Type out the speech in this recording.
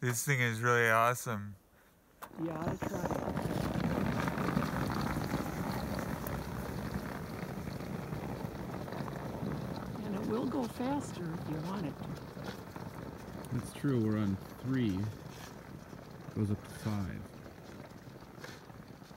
This thing is really awesome. Yeah, I'll try. And it will go faster if you want it to. That's true. We're on three. It Goes up to five.